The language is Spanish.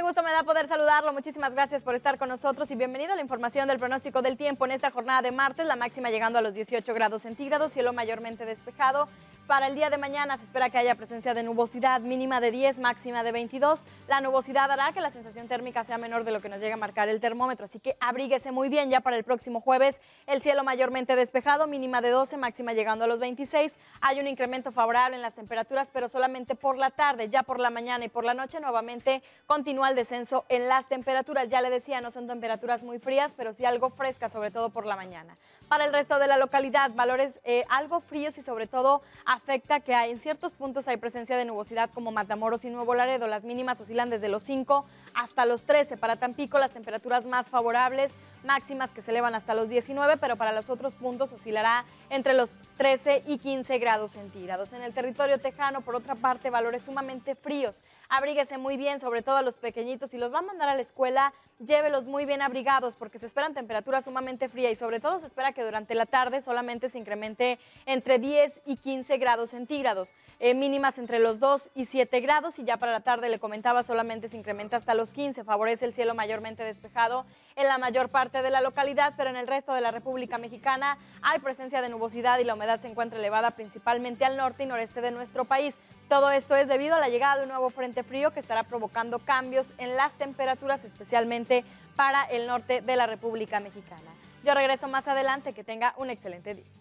Qué gusto me da poder saludarlo. Muchísimas gracias por estar con nosotros y bienvenido a la información del pronóstico del tiempo en esta jornada de martes, la máxima llegando a los 18 grados centígrados, cielo mayormente despejado. Para el día de mañana se espera que haya presencia de nubosidad mínima de 10, máxima de 22. La nubosidad hará que la sensación térmica sea menor de lo que nos llega a marcar el termómetro, así que abríguese muy bien ya para el próximo jueves. El cielo mayormente despejado, mínima de 12, máxima llegando a los 26. Hay un incremento favorable en las temperaturas, pero solamente por la tarde. Ya por la mañana y por la noche nuevamente continúa el descenso en las temperaturas. Ya le decía, no son temperaturas muy frías, pero sí algo frescas, sobre todo por la mañana. Para el resto de la localidad, valores eh, algo fríos y sobre todo afecta que en ciertos puntos hay presencia de nubosidad como Matamoros y Nuevo Laredo. Las mínimas oscilan desde los 5 hasta los 13. Para Tampico las temperaturas más favorables, máximas que se elevan hasta los 19, pero para los otros puntos oscilará entre los 13 y 15 grados centígrados. En el territorio tejano, por otra parte, valores sumamente fríos. Abríguese muy bien, sobre todo a los pequeñitos. Si los va a mandar a la escuela, llévelos muy bien abrigados porque se esperan temperaturas sumamente frías y sobre todo se espera que durante la tarde solamente se incremente entre 10 y 15 grados centígrados. Eh, mínimas entre los 2 y 7 grados y ya para la tarde le comentaba solamente se incrementa hasta los 15, favorece el cielo mayormente despejado en la mayor parte de la localidad, pero en el resto de la República Mexicana hay presencia de nubosidad y la humedad se encuentra elevada principalmente al norte y noreste de nuestro país. Todo esto es debido a la llegada de un nuevo frente frío que estará provocando cambios en las temperaturas, especialmente para el norte de la República Mexicana. Yo regreso más adelante, que tenga un excelente día.